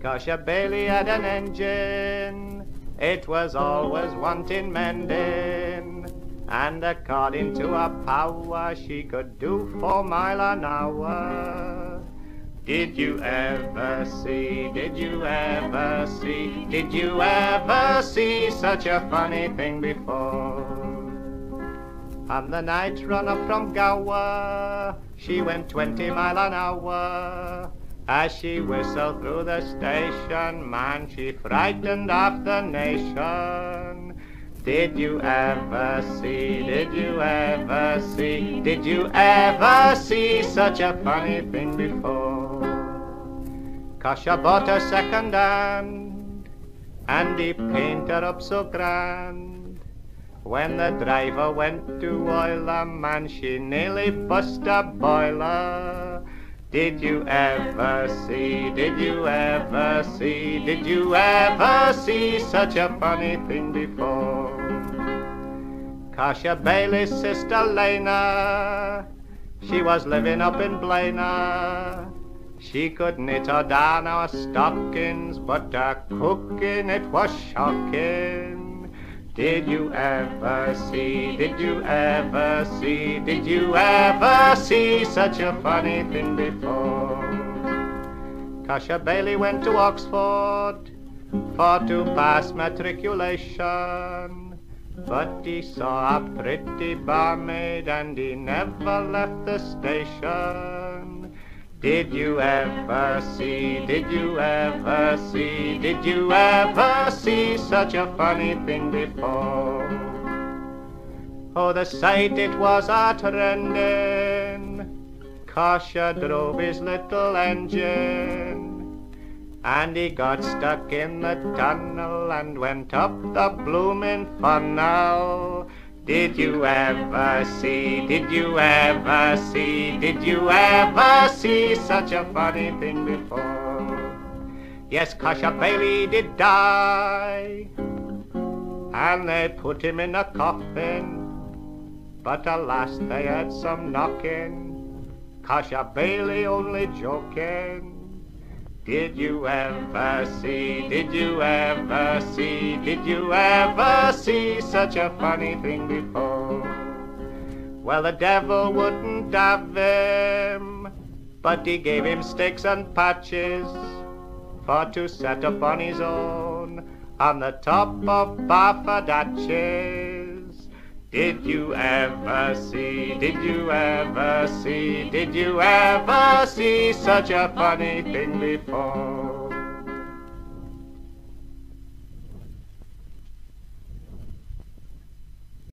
Cosher Bailey had an engine, it was always wanting mending. And according to her power, she could do four mile an hour. Did you ever see, did you ever see, did you ever see such a funny thing before? On the night runner from Gower, she went 20 mile an hour. As she whistled through the station, man, she frightened half the nation. Did you ever see, did you ever see, did you ever see such a funny thing before? Cause bought a second hand, and he painted up so grand. When the driver went to oil a man, she nearly bust a boiler. Did you ever see, did you ever see, did you ever see such a funny thing before? Cosher Bailey's sister Lena, she was living up in Blaina. She could knit her down our stockings, but her cooking it was shocking. Did you ever see, did you ever see, did you ever see such a funny thing before? Cosher Bailey went to Oxford for to pass matriculation. But he saw a pretty barmaid and he never left the station. Did you ever see, did you ever see, did you ever see such a funny thing before? Oh, the sight it was heart-rending, Cosher drove his little engine, and he got stuck in the tunnel and went up the bloomin' funnel. Did you ever see, did you ever see, did you ever see such a funny thing before? Yes, Cosher Bailey did die, and they put him in a coffin, but alas, they had some knocking, Cosher Bailey only joking. Did you ever see, did you ever see, did you ever see such a funny thing before? Well, the devil wouldn't have him, but he gave him sticks and patches for to set up on his own on the top of Baffadatches. Did you ever see, did you ever see, did you ever see such a funny thing before?